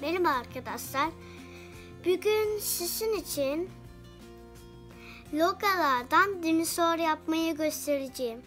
Merhaba arkadaşlar. Bugün sizin için logalardan dinozor yapmayı göstereceğim.